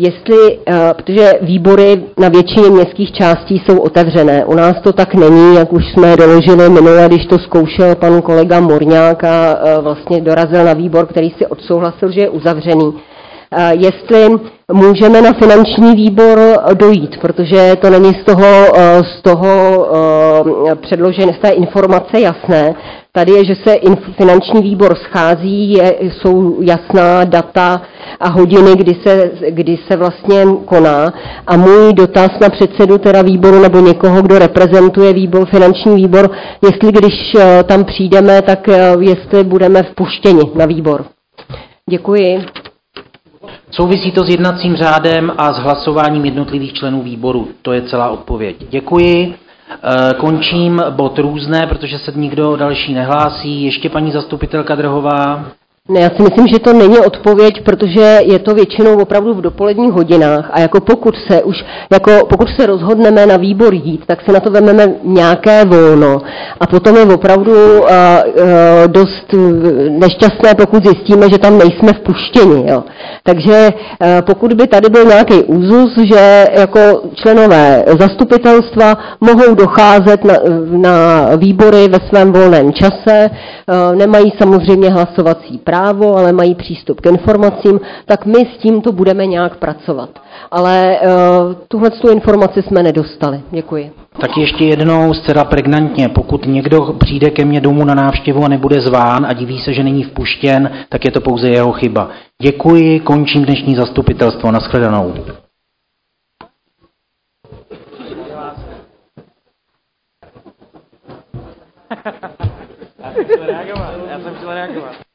jestli, protože výbory na většině městských částí jsou otevřené. U nás to tak není, jak už jsme doložili minule, když to zkoušel pan kolega Morňák a vlastně dorazil na výbor, který si odsouhlasil, že je uzavřený. Jestli můžeme na finanční výbor dojít, protože to není z toho, z toho předložené, z té informace jasné. Tady je, že se finanční výbor schází, je, jsou jasná data a hodiny, kdy se, kdy se vlastně koná. A můj dotaz na předsedu teda výboru nebo někoho, kdo reprezentuje výbor, finanční výbor, jestli když tam přijdeme, tak jestli budeme vpuštěni na výbor. Děkuji. Souvisí to s jednacím řádem a s hlasováním jednotlivých členů výboru. To je celá odpověď. Děkuji. Končím bod různé, protože se nikdo další nehlásí. Ještě paní zastupitelka Drhová. Ne, já si myslím, že to není odpověď, protože je to většinou opravdu v dopoledních hodinách a jako pokud se už, jako pokud se rozhodneme na výbor jít, tak si na to vezmeme nějaké volno a potom je opravdu uh, uh, dost nešťastné, pokud zjistíme, že tam nejsme vpuštěni. Jo. Takže uh, pokud by tady byl nějaký úzus, že jako členové zastupitelstva mohou docházet na, na výbory ve svém volném čase, uh, nemají samozřejmě hlasovací právo, právo, ale mají přístup k informacím, tak my s tímto budeme nějak pracovat. Ale uh, tuhle tu informaci jsme nedostali. Děkuji. Tak ještě jednou zcela pregnantně, pokud někdo přijde ke mně domů na návštěvu a nebude zván a diví se, že není vpuštěn, tak je to pouze jeho chyba. Děkuji, končím dnešní zastupitelstvo. Naschledanou. Já jsem chtěl reagovat. Já jsem chtěl reagovat.